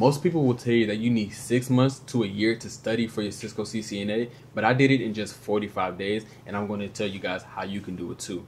Most people will tell you that you need six months to a year to study for your Cisco CCNA, but I did it in just 45 days, and I'm going to tell you guys how you can do it too.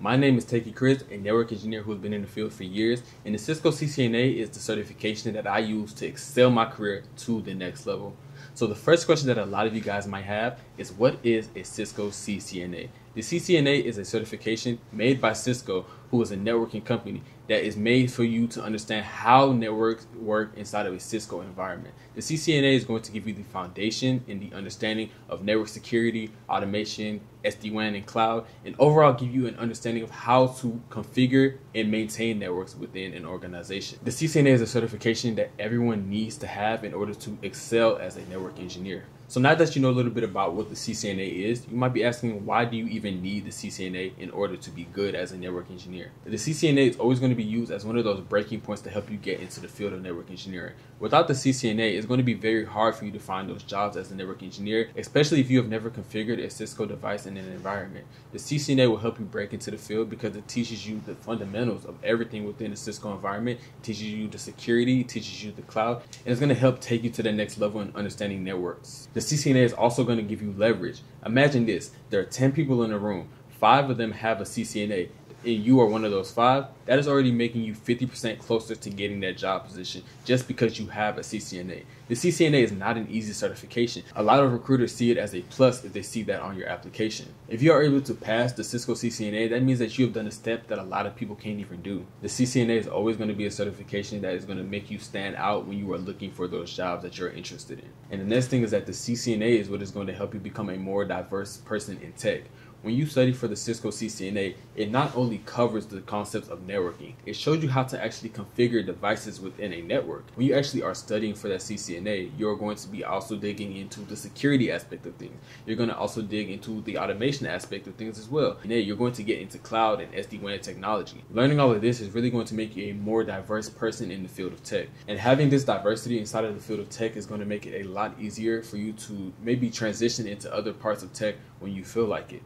My name is Techy Chris, a network engineer who's been in the field for years, and the Cisco CCNA is the certification that I use to excel my career to the next level. So the first question that a lot of you guys might have is what is a Cisco CCNA? The CCNA is a certification made by Cisco, who is a networking company that is made for you to understand how networks work inside of a Cisco environment. The CCNA is going to give you the foundation and the understanding of network security, automation, SD-WAN, and cloud, and overall give you an understanding of how to configure and maintain networks within an organization. The CCNA is a certification that everyone needs to have in order to excel as a network engineer. So now that you know a little bit about what the CCNA is, you might be asking why do you even need the CCNA in order to be good as a network engineer? The CCNA is always going to be used as one of those breaking points to help you get into the field of network engineering. Without the CCNA, it's going to be very hard for you to find those jobs as a network engineer, especially if you have never configured a Cisco device in an environment. The CCNA will help you break into the field because it teaches you the fundamentals of everything within the Cisco environment, it teaches you the security, teaches you the cloud, and it's going to help take you to the next level in understanding networks. The CCNA is also going to give you leverage. Imagine this there are 10 people in a room, five of them have a CCNA and you are one of those five, that is already making you 50% closer to getting that job position just because you have a CCNA. The CCNA is not an easy certification. A lot of recruiters see it as a plus if they see that on your application. If you are able to pass the Cisco CCNA, that means that you have done a step that a lot of people can't even do. The CCNA is always going to be a certification that is going to make you stand out when you are looking for those jobs that you're interested in. And the next thing is that the CCNA is what is going to help you become a more diverse person in tech when you study for the Cisco CCNA, it not only covers the concepts of networking, it shows you how to actually configure devices within a network. When you actually are studying for that CCNA, you're going to be also digging into the security aspect of things. You're going to also dig into the automation aspect of things as well. And you're going to get into cloud and SD-WAN technology. Learning all of this is really going to make you a more diverse person in the field of tech. And having this diversity inside of the field of tech is going to make it a lot easier for you to maybe transition into other parts of tech when you feel like it.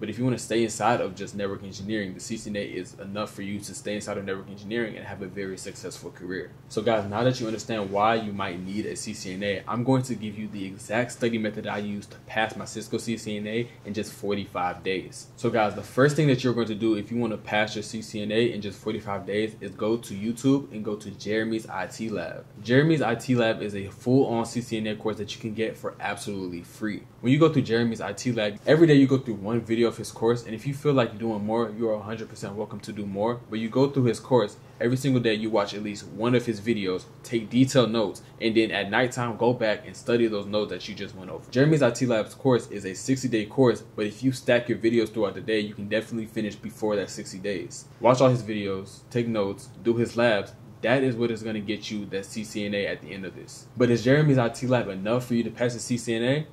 But if you want to stay inside of just network engineering, the CCNA is enough for you to stay inside of network engineering and have a very successful career. So guys, now that you understand why you might need a CCNA, I'm going to give you the exact study method I used to pass my Cisco CCNA in just 45 days. So guys, the first thing that you're going to do if you want to pass your CCNA in just 45 days is go to YouTube and go to Jeremy's IT Lab. Jeremy's IT Lab is a full-on CCNA course that you can get for absolutely free. When you go through Jeremy's IT Lab, every day you go through one video of his course, and if you feel like you're doing more, you are 100% welcome to do more. But you go through his course every single day. You watch at least one of his videos, take detailed notes, and then at nighttime go back and study those notes that you just went over. Jeremy's IT Labs course is a 60-day course, but if you stack your videos throughout the day, you can definitely finish before that 60 days. Watch all his videos, take notes, do his labs, that is what is going to get you that CCNA at the end of this. But is Jeremy's IT Lab enough for you to pass the CCNA?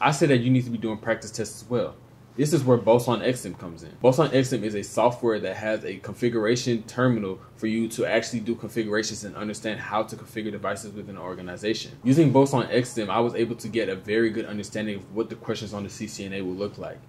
I said that you need to be doing practice tests as well. This is where Boson ExSim comes in. Boson ExSim is a software that has a configuration terminal for you to actually do configurations and understand how to configure devices within an organization. Using Boson ExSim, I was able to get a very good understanding of what the questions on the CCNA will look like.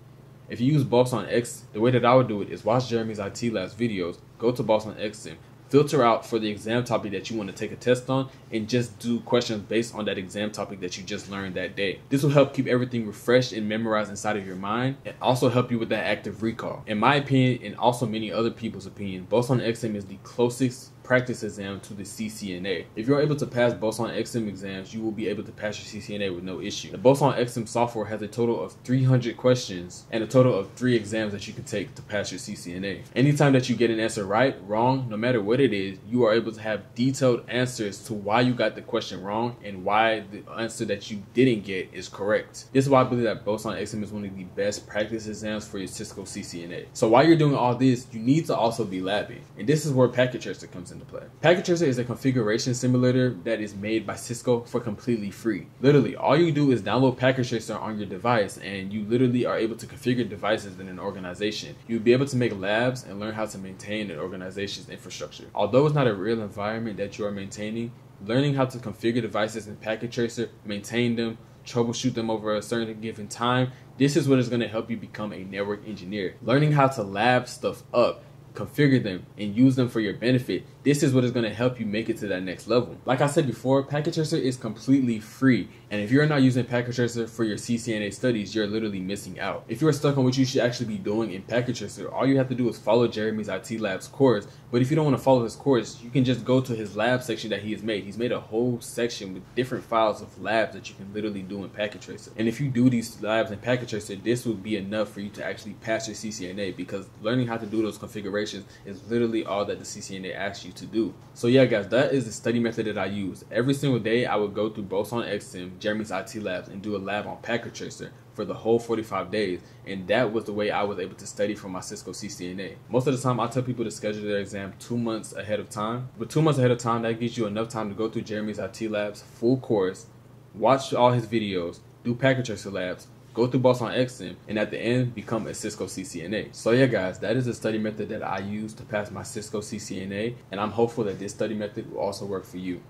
If you use Boson X, the way that I would do it is watch Jeremy's IT Labs videos, go to Boson ExSim, filter out for the exam topic that you want to take a test on and just do questions based on that exam topic that you just learned that day. This will help keep everything refreshed and memorized inside of your mind and also help you with that active recall. In my opinion and also many other people's opinion, Boson ExSim is the closest practice exam to the CCNA. If you're able to pass Boson ExSim exams, you will be able to pass your CCNA with no issue. The Boson ExSim software has a total of 300 questions and a total of three exams that you can take to pass your CCNA. Anytime that you get an answer right, wrong, no matter what it is, you are able to have detailed answers to why you got the question wrong and why the answer that you didn't get is correct. This is why I believe that Boson ExSim is one of the best practice exams for your Cisco CCNA. So while you're doing all this, you need to also be labbing. And this is where Packet Tracer comes in into play. Packet Tracer is a configuration simulator that is made by Cisco for completely free. Literally, all you do is download Packet Tracer on your device and you literally are able to configure devices in an organization. You'll be able to make labs and learn how to maintain an organization's infrastructure. Although it's not a real environment that you are maintaining, learning how to configure devices in Packet Tracer, maintain them, troubleshoot them over a certain given time, this is what is going to help you become a network engineer. Learning how to lab stuff up configure them, and use them for your benefit this is what is going to help you make it to that next level. Like I said before, Packet Tracer is completely free. And if you're not using Packet Tracer for your CCNA studies, you're literally missing out. If you're stuck on what you should actually be doing in Packet Tracer, all you have to do is follow Jeremy's IT Labs course. But if you don't want to follow his course, you can just go to his lab section that he has made. He's made a whole section with different files of labs that you can literally do in Packet Tracer. And if you do these labs in Packet Tracer, this will be enough for you to actually pass your CCNA because learning how to do those configurations is literally all that the CCNA asks you to do. So yeah, guys, that is the study method that I use. Every single day, I would go through Boson ExSim, Jeremy's IT Labs, and do a lab on Packet Tracer for the whole 45 days. And that was the way I was able to study for my Cisco CCNA. Most of the time, I tell people to schedule their exam two months ahead of time. But two months ahead of time, that gives you enough time to go through Jeremy's IT Labs full course, watch all his videos, do Packet Tracer labs, go through Boson ExSim, and at the end, become a Cisco CCNA. So yeah, guys, that is a study method that I use to pass my Cisco CCNA, and I'm hopeful that this study method will also work for you.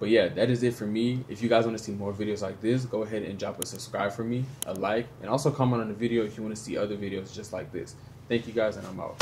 But yeah, that is it for me. If you guys want to see more videos like this, go ahead and drop a subscribe for me, a like, and also comment on the video if you want to see other videos just like this. Thank you guys, and I'm out.